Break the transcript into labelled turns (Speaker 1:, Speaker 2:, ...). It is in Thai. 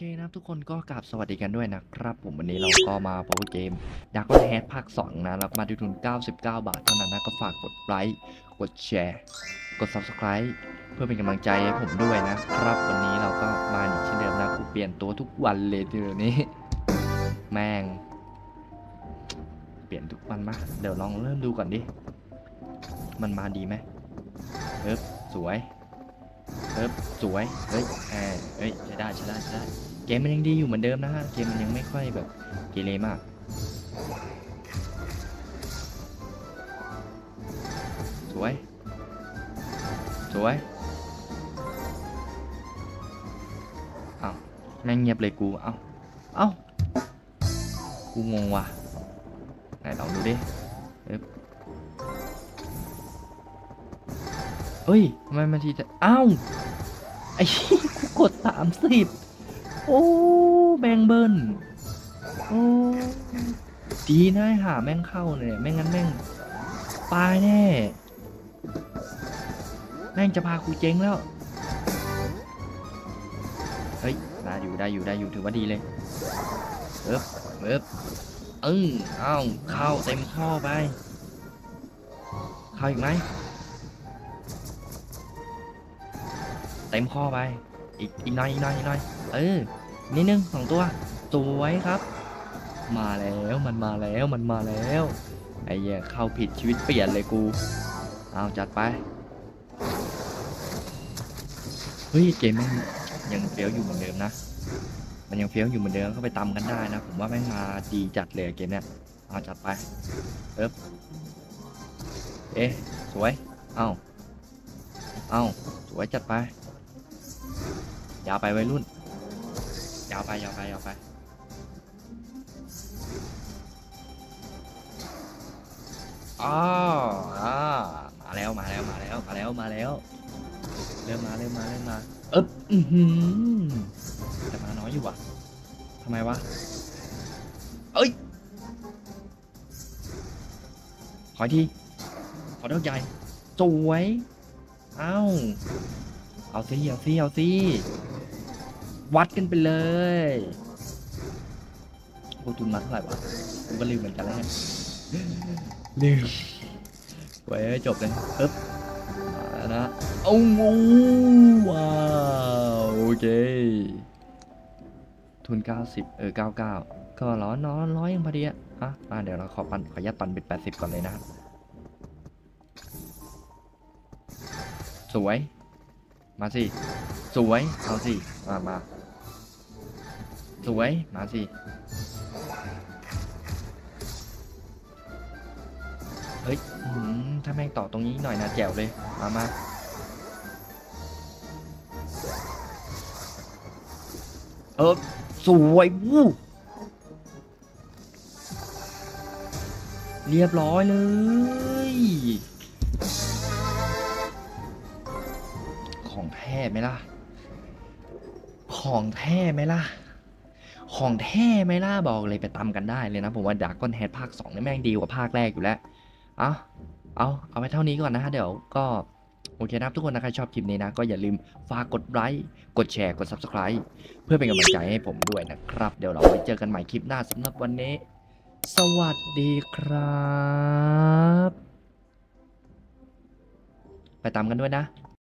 Speaker 1: เคนะทุกคนก็กราบสวัสดีกันด้วยนะครับ ผมวันนี้เราก็มาพบเกมดักวันแฮดภาค2นะแล้วมาที่ทุน 99 บาทเท่านั้นนะก็ฝากกดไลค์กดแชร์ กด Subscribe เพื่อเป็นกำลังใจให้ผมด้วยนะครับ วันนี้เราก็มาอีกเช่นเดิมนะกูเปลี่ยนตัวทุกวันเลยเดี๋ยวนี้ แม่ง เปลี่ยนทุกวันมาเดี๋ยวลองเริ่มดูก่อนดิ มันมาดีไหมเอิบสวยเอิบสวย เฮ้ยแหมเฮ้ยใช้ได้ใช้ได้ใช้ได้ เกมมันยังดีอยู่เหมือนเดิมนะฮะ เกมมันยังไม่ค่อยแบบเกเรมากสวย สวยเอาแม่งเงียบเลยกูเอาเอากูงงว่ะ ไหนลองดูดิเอ้ยทำไมมันทีจะอ้าวไอ้กูกดสามสิบ โอ้แบงเบิลโอ้ดีนะหาแม่งเข้าเนี่ยไม่งั้นแม่งตายแน่ แม่งจะพากูเจ๊งแล้ว เฮ้ยได้อยู่ได้อยู่ได้อยู่ถือว่าดีเลยเอิบเอิบอึ้งเอ้าเข้าเต็มข้อไปเข้าอีกไหมเต็มข้อไป อีกอีกหน่อยอีกหน่อยอีกหน่อยเออ นิดนึงสองตัวสวยครับ มาแล้วมันมาแล้วมันมาแล้วไอ้เหี้ยเข้าผิดชีวิตเปลี่ยนเลยกูเอาจัดไปเฮ้ยเกมม่งยังเฟี้ยวอยู่เหมือนเดิมนะมันยังเฟี้ยวอยู่เหมือนเดิมเข้าไปตำกันได้นะผมว่าแม่งมาดีจัดเลยเกมเนี้ยเอาจัดไปเอ๊บเอ๊ะสวยเอาเอาสวยจัดไปยาไปไวรุ่น ยาวไปยาวไปยาวไปอ๋ออ่ามาแล้วมาแล้วมาแล้วมาแล้วมาแล้วเริ่มมาเริ่มมาเริ่มมาเอ๊บอือหือแต่มาน้อยอยู่ว่ะทำไมวะเอ้ยขอทีขอเท่าใหญ่สวยเอ้าเอาสิเอาสิเอาสิ วัดกันไปเลยโอ้ทุนมาเท่าไหร่วะกูก็ลืมเหมือนกันแล้วเนี่ยลืมไว้จบเลยปึ๊บมาแล้วนะโอ้โหว้าวโอเค ทุน 90 เออ 99 ก็ร้อนร้อนร้อยยังพอดีอะอะมาเดี๋ยวเราขอปันขออนุญาตปันเป็น 80 ก่อนเลยนะครับ สวย มาสิ สวย เอาสิ มามา สวย มาสิเฮ้ยถ้าแม่งต่อตรงนี้หน่อยนะแจ๋วเลย มามาเออสวยวู้เรียบร้อยเลย ของแท้ไหมล่ะ ของแท้ไหมล่ะ ของแท้ไหมล่ะบอกเลยไปตามกันได้เลยนะผมว่าดากอนแฮดภาค2เนี่แม่งดีกว่าภาคแรกอยู่แล้ว เอาเอาเอาไปเท่านี้ก่อนนะฮะเดี๋ยวก็โอเคนะทุกคนนะใครชอบคลิปนี้นะ ก็อย่าลืมฝากกดไลค์กดแชร์กด Subscribe เพื่อเป็นกำลังใจให้ผมด้วยนะครับ เดี๋ยวเราไว้เจอกันใหม่คลิปหน้าสำหรับวันนี้ สวัสดีครับ ไปตามกันด้วยนะ